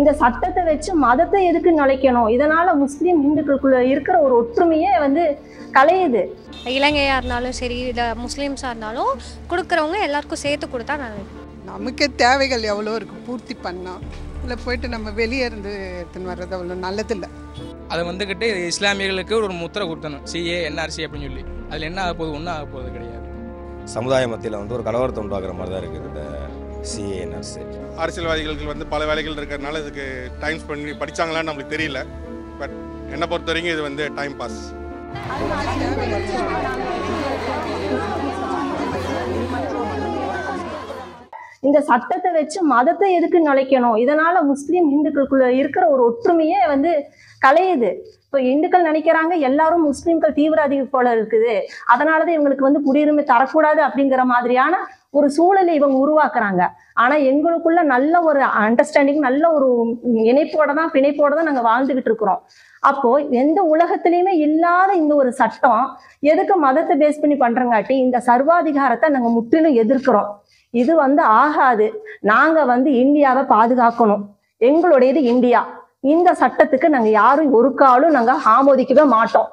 இந்த சட்டத்தை வச்சு மதத்தை எதுக்கு நுழைக்கணும் இதனால முஸ்லீம் இந்துக்களுக்குள்ள இருக்கிற ஒரு ஒற்றுமையே வந்து கலையுது. இலங்கையாக இருந்தாலும் சரி இல்லை முஸ்லீம்ஸாக இருந்தாலும் கொடுக்குறவங்க எல்லாருக்கும் சேர்த்து கொடுத்தா நல்லது நமக்கே தேவைகள் எவ்வளோ இருக்குது பூர்த்தி பண்ணோம் இல்லை போயிட்டு நம்ம வெளியே இருந்து எடுத்துன்னு வர்றது அவ்வளோ நல்லதில்லை அதை வந்துக்கிட்டு இஸ்லாமியர்களுக்கு ஒரு முத்திரை கொடுத்தணும் சிஏ என்ஆர்சி அப்படின்னு சொல்லி. அதில் என்ன ஆக போகுது? ஒன்றும் ஆக போகிறது கிடையாது. சமுதாய மத்தியில் வந்து ஒரு கலவரத்தை உண்டாக்குற மாதிரி தான் இருக்குது. இந்த சிஏஎன்ஆர்சி அரசியல்வாதிகளுக்கு வந்து பல வேலைகள் இருக்கிறதுனால இதுக்கு டைம் ஸ்பெண்ட் பண்ணி படிச்சாங்களான்னு நம்மளுக்கு தெரியல. பட் என்னை பொறுத்த வரைக்கும் இது வந்து டைம் பாஸ் இந்த சட்டத்தை வச்சு மதத்தை எதுக்கு நுழைக்கணும் இதனால முஸ்லீம் இந்துக்களுக்குள்ள இருக்கிற ஒரு ஒற்றுமையே வந்து கலையுது. இப்போ இந்துக்கள் நினைக்கிறாங்க எல்லாரும் முஸ்லீம்கள் தீவிரவாதி போல இருக்குது. அதனாலதான் இவங்களுக்கு வந்து குடியுரிமை தரக்கூடாது அப்படிங்கிற மாதிரியான ஒரு சூழலை இவங்க உருவாக்குறாங்க. ஆனா எங்களுக்குள்ள நல்ல ஒரு அண்டர்ஸ்டாண்டிங் நல்ல ஒரு இணைப்போட தான் பிணைப்போட தான் நாங்க வாழ்ந்துகிட்டு இருக்கிறோம். அப்போ எந்த உலகத்திலையுமே இல்லாத இந்த ஒரு சட்டம் எதுக்கு மதத்தை பேஸ் பண்ணி பண்றங்காட்டி இந்த சர்வாதிகாரத்தை நாங்க முற்றிலும் எதிர்க்கிறோம். இது வந்து ஆகாது. நாங்க வந்து இந்தியாவை பாதுகாக்கணும். எங்களுடையது இந்தியா. இந்த சட்டத்துக்கு நாங்க யாரும் ஒரு காலும் நாங்க ஆமோதிக்கவே மாட்டோம்.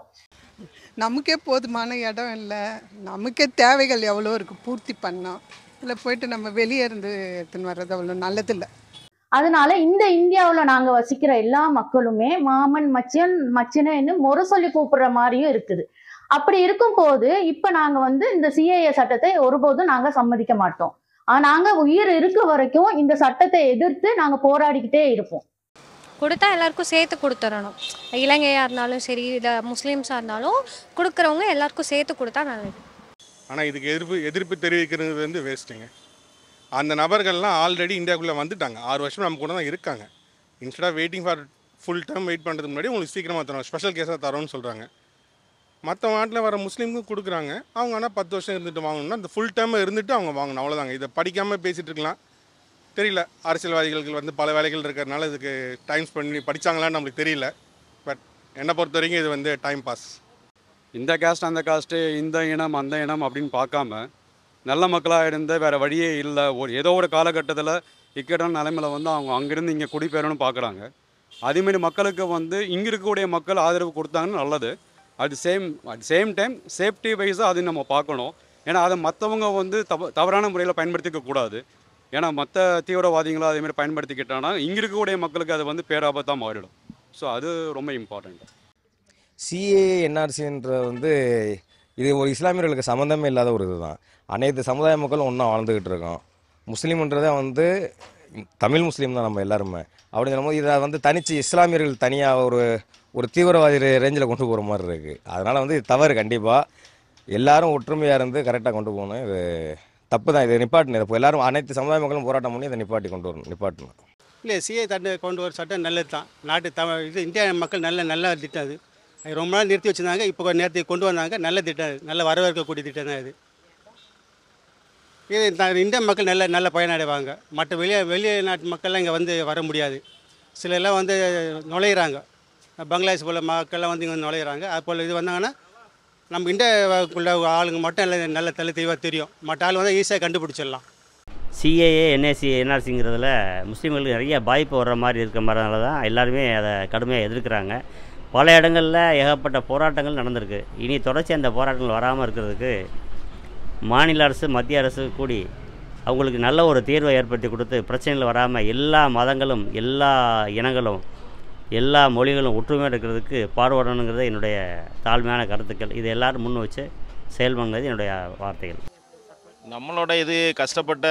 நமக்கே போதுமான இடம் இல்லை. நமக்கே தேவைகள் எவ்வளோ இருக்குது பூர்த்தி பண்ணோம் இல்லை போயிட்டு நம்ம வெளியே இருந்து எடுத்துன்னு வர்றது அவ்வளோ நல்லதில்லை அதனால இந்த இந்தியாவுல நாங்க வசிக்கிற எல்லா மக்களுமே மாமன் மச்சன் மச்சினன்னு முறை சொல்லி கூப்பிடுற மாதிரியும் இருக்குது. அப்படி இருக்கும்போது இப்ப நாங்க வந்து இந்த சிஏஏ சட்டத்தை ஒருபோதும் நாங்க சம்மதிக்க மாட்டோம். நாங்க உயிர் இருக்க வரைக்கும் இந்த சட்டத்தை எதிர்த்து நாங்க போராடிக்கிட்டே இருப்போம். கொடுத்தா எல்லாருக்கும் சேர்த்து கொடுத்துடணும் இலங்கையாக இருந்தாலும் சரி இல்லை முஸ்லீம்ஸாக இருந்தாலும் கொடுக்குறவங்க எல்லாருக்கும் சேர்த்து கொடுத்தா நல்லது. ஆனால் இதுக்கு எதிர்ப்பு எதிர்ப்பு தெரிவிக்கிறது வந்து வேஸ்ட்டுங்க அந்த நபர்கள்லாம் ஆல்ரெடி இந்தியாவுக்குள்ளே வந்துட்டாங்க. ஆறு வருஷம் நம்ம கூட தான் இருக்காங்க. Instead of waiting for full time wait பண்ணுறதுக்கு முன்னாடி உங்களுக்கு சீக்கிரமாக தரோம் ஸ்பெஷல் கேஸாக தரோம்னு சொல்கிறாங்க மற்ற நாட்டில் வர முஸ்லீமுக்கும் கொடுக்குறாங்க. அவங்க ஆனால் பத்து வருஷம் இருந்துட்டு வாங்கணும்னா அந்த ஃபுல் டைம் இருந்துட்டு அவங்க வாங்கணும். அவ்வளோதாங்க இதை படிக்காமல் பேசிகிட்டு இருக்கலாம். தெரியல. அரசியல்வாதிகளுக்கு வந்து பல வேலைகள் இருக்கிறதுனால இதுக்கு டைம் ஸ்பெண்ட் பண்ணி படிச்சாங்களான்னு நம்மளுக்கு தெரியல. பட் என்னை பொறுத்த வரைக்கும் இது வந்து டைம் பாஸ் இந்த காஸ்ட் அந்த காஸ்ட்டு இந்த இனம் அந்த இனம் அப்படின்னு பார்க்காம நல்ல மக்களாக இருந்து வேறு வழியே இல்லை. ஒரு ஏதோ ஒரு காலகட்டத்தில் இக்கட்டான நிலைமையில் வந்து அவங்க அங்கேருந்து இங்கே குடிபெயரணும்னு பார்க்குறாங்க. அதேமாரி மக்களுக்கு வந்து இங்கே இருக்கக்கூடிய மக்கள் ஆதரவு கொடுத்தாங்கன்னு நல்லது. At same at same time safety வைஸாக அது நம்ம பார்க்கணும். ஏன்னா அதை மற்றவங்க வந்து தவ தவறான முறையில் பயன்படுத்திக்க கூடாது. ஏன்னா மற்ற தீவிரவாதிகளும் அதேமாரி பயன்படுத்திக்கிட்டாங்கன்னா இங்கே இருக்கக்கூடிய மக்களுக்கு அது வந்து பேராபத்தாக மாறிடும். ஸோ அது ரொம்ப இம்பார்ட்டண்ட் சிஏ என்ஆர்சின்ற வந்து இது ஒரு இஸ்லாமியர்களுக்கு சம்மந்தமே இல்லாத ஒரு இதுதான். அனைத்து சமுதாய மக்களும் ஒன்றா வாழ்ந்துக்கிட்டு இருக்கோம். முஸ்லீம்ன்றதே வந்து தமிழ் முஸ்லீம் தான் நம்ம எல்லாருமே. அப்படிங்கிற போது இதை வந்து தனித்து இஸ்லாமியர்கள் தனியாக ஒரு ஒரு தீவிரவாதி ரேஞ்சில் கொண்டு போகிற மாதிரி இருக்குது அதனால் வந்து இது தவறு கண்டிப்பாக எல்லாரும் ஒற்றுமையாக இருந்து கரெக்டாக கொண்டு போகணும். இது தப்பு தான். இது நிப்பாட்டணும். இப்போ எல்லாரும் அனைத்து சமுதாய மக்களும் போராட்டம் பண்ணி இதை நிப்பாட்டி கொண்டு வரணும். நிப்பாட்டணும். இல்லை சிஐ தண்டு கொண்டு வர சட்டம் நல்லது தான். நாட்டு தமிழ் இது இந்தியா மக்கள் நல்ல நல்ல திட்டம் அது. ரொம்ப நாள் நிறுத்தி வச்சுருந்தாங்க. இப்போ கொஞ்சம் நேரத்தை கொண்டு வந்தாங்க. நல்ல திட்டம் அது. நல்ல வரவேற்கக்கூடிய திட்டம் தான் இது. இது இந்திய மக்கள் நல்ல நல்ல பயனடைவாங்க. மற்ற வெளியே வெளிநாட்டு மக்கள்லாம் இங்கே வந்து வர முடியாது. சிலர்லாம் வந்து நுழையிறாங்க. பங்களாதேஷ் போல் மக்கள்லாம் வந்து இங்கே நுழையிறாங்க. அது போல் இது வந்தாங்கன்னா நம்ம இந்தியாவுக்குள்ள ஆளுங்க மட்டும் நல்ல நல்ல தலை தெளிவாக தெரியும். மற்ற ஆள் வந்து ஈஸியாக கண்டுபிடிச்சிடலாம். சிஏஏ என்ஏசி என்ஆர்சிங்கிறதுல முஸ்லீம்களுக்கு நிறைய பாதிப்பு வர்ற மாதிரி இருக்கிற மாதிரினால தான் எல்லாருமே அதை கடுமையாக எதிர்க்கிறாங்க. பல இடங்களில் ஏகப்பட்ட போராட்டங்கள் நடந்திருக்கு. இனி தொடர்ச்சி அந்த போராட்டங்கள் வராமல் இருக்கிறதுக்கு மாநில அரசு மத்திய அரசு கூடி அவங்களுக்கு நல்ல ஒரு தீர்வை ஏற்படுத்தி கொடுத்து பிரச்சனைகள் வராமல் எல்லா மதங்களும் எல்லா இனங்களும் எல்லா மொழிகளும் ஒற்றுமையாக இருக்கிறதுக்கு பாடுபடணுங்கிறது என்னுடைய தாழ்மையான கருத்துக்கள். இது எல்லாரும் முன் வச்சு செயல்படுங்கிறது என்னுடைய வார்த்தைகள். நம்மளோட இது கஷ்டப்பட்ட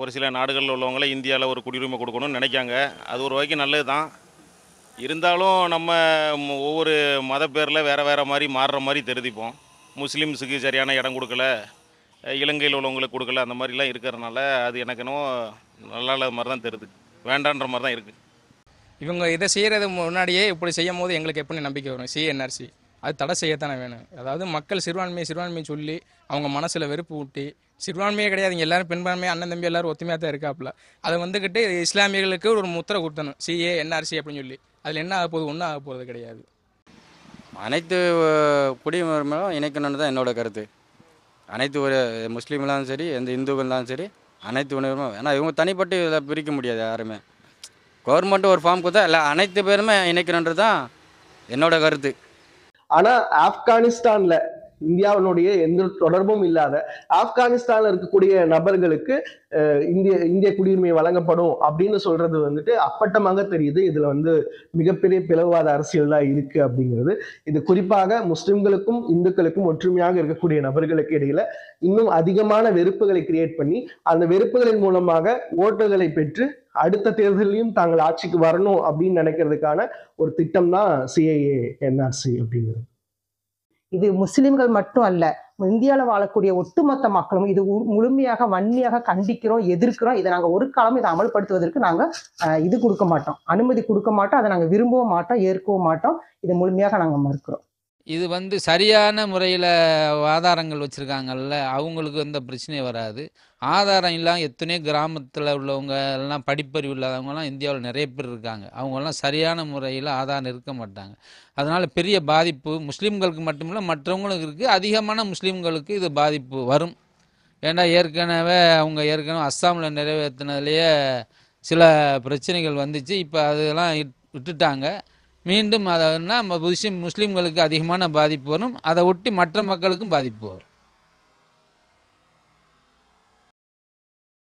ஒரு சில நாடுகளில் உள்ளவங்கள இந்தியாவில் ஒரு குடியுரிமை கொடுக்கணும்னு நினைக்காங்க. அது ஒரு வகைக்கு நல்லது தான் இருந்தாலும் நம்ம ஒவ்வொரு மத பேரில் வேறு வேறு மாதிரி மாறுற மாதிரி தெரிவிப்போம் முஸ்லீம்ஸுக்கு சரியான இடம் கொடுக்கல. இலங்கையில் உள்ளவங்களுக்கு கொடுக்கல. அந்த மாதிரிலாம் இருக்கிறதுனால அது எனக்கு என்னவோ நல்லா இல்லாத மாதிரி தான் தெரியுது. வேண்டான்ற மாதிரி தான் இருக்குது இவங்க இதை செய்கிறது முன்னாடியே இப்படி செய்யும் போது எங்களுக்கு எப்படி நம்பிக்கை வரும்? சிஎன்ஆர்சி அது தடை செய்யத்தானே வேணும். அதாவது மக்கள் சிறுபான்மையை சிறுபான்மை சொல்லி அவங்க மனசில் வெறுப்பு ஊட்டி சிறுபான்மையே கிடையாது. இங்கே எல்லாரும் பெண்பான்மை அண்ணன் தம்பி எல்லாரும் ஒத்துமையாக தான் இருக்காப்புல. அதை வந்துக்கிட்டு இஸ்லாமியர்களுக்கு ஒரு முத்திரை கொடுத்தணும் சிஏ என்ஆர்சி அப்படின்னு சொல்லி. அதில் என்ன ஆக போகுது? ஒன்றும் ஆக போகிறது கிடையாது. அனைத்து அஹ், இணைக்கணும்னு தான் என்னோட கருத்து. அனைத்து ஒரு முஸ்லீம்லாம் சரி எந்த இந்துக்கள்லாம் சரி அனைத்து உணவுமே ஏன்னா இவங்க தனிப்பட்டு இதில் பிரிக்க முடியாது யாருமே. கவர்மெண்ட் ஒரு ஃபார்ம் கொடுத்தா எல்லா அனைத்து பேருமே இணைக்கணுன்றது தான் என்னோட கருத்து. ஆனா ஆப்கானிஸ்தான்ல இந்தியாவினுடைய எந்த தொடர்பும் இல்லாத ஆப்கானிஸ்தான்ல இருக்கக்கூடிய நபர்களுக்கு இந்திய இந்திய குடியுரிமை வழங்கப்படும் அப்படின்னு சொல்றது வந்துட்டு அப்பட்டமாக தெரியுது. இதுல வந்து மிகப்பெரிய பிளவுவாத அரசியல் தான் இருக்கு அப்படிங்கிறது. இது குறிப்பாக முஸ்லிம்களுக்கும் இந்துக்களுக்கும் ஒற்றுமையாக இருக்கக்கூடிய நபர்களுக்கு இடையில இன்னும் அதிகமான வெறுப்புகளை கிரியேட் பண்ணி அந்த வெறுப்புகளின் மூலமாக ஓட்டுகளை பெற்று அடுத்த தேர்தலையும் தாங்கள் ஆட்சிக்கு வரணும் அப்படின்னு நினைக்கிறதுக்கான ஒரு திட்டம் தான் சிஐஏ என்ஆர்சி அப்படிங்கிறது. இது முஸ்லிம்கள் மட்டும் அல்ல இந்தியாவில் வாழக்கூடிய ஒட்டுமொத்த மக்களும் இது உ- முழுமையாக வன்மையாக கண்டிக்கிறோம் எதிர்க்கிறோம் இதை நாங்கள் ஒரு காலம் இதை அமல்படுத்துவதற்கு நாங்கள் இது கொடுக்க மாட்டோம். அனுமதி கொடுக்க மாட்டோம் அதை நாங்கள் விரும்பவும் மாட்டோம் ஏற்கவும் மாட்டோம் இதை முழுமையாக நாங்கள் மறுக்கிறோம். இது வந்து சரியான முறையில் ஆதாரங்கள் வச்சுருக்காங்கல்ல அவங்களுக்கு எந்த பிரச்சனையும் வராது. ஆதாரம் இல்லாமல் எத்தனையோ கிராமத்தில் உள்ளவங்க எல்லாம் படிப்பறிவு இல்லாதவங்கலாம் இந்தியாவில் நிறைய பேர் இருக்காங்க. அவங்கெல்லாம் சரியான முறையில் ஆதாரம் இருக்க மாட்டாங்க. அதனால் பெரிய பாதிப்பு முஸ்லீம்களுக்கு மட்டுமில்லை மற்றவங்களுக்கு இருக்குது அதிகமான முஸ்லீம்களுக்கு இது பாதிப்பு வரும். ஏன்னா ஏற்கனவே அவங்க ஏற்கனவே அஸ்ஸாமில் நிறைவேற்றினதுலேயே சில பிரச்சனைகள் வந்துச்சு. இப்போ அதெல்லாம் இட்- விட்டுட்டாங்க. மீண்டும் அதை முஸ்லீம் முஸ்லீம்களுக்கு அதிகமான பாதிப்பு வரும். அதை ஒட்டி மற்ற மக்களுக்கும் பாதிப்பு வரும்.